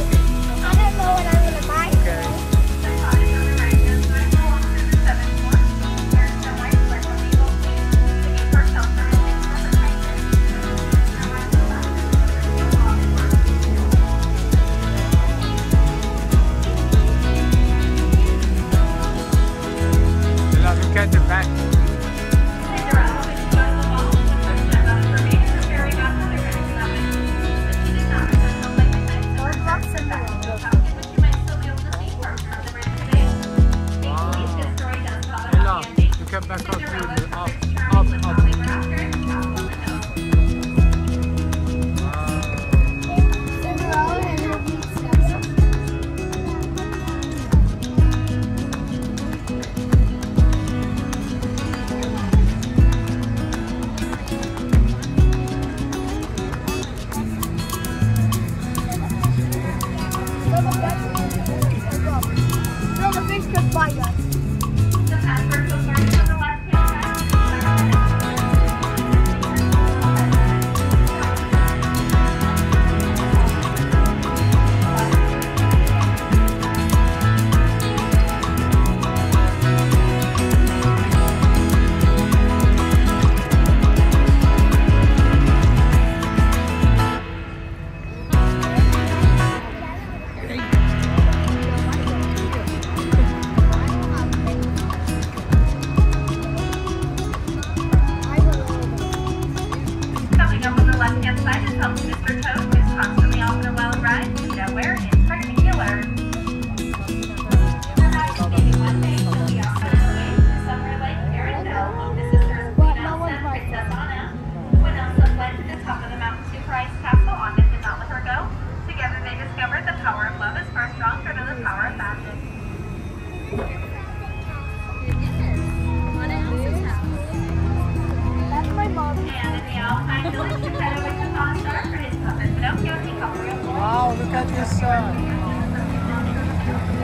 I don't know what I'm get back up. look at this side.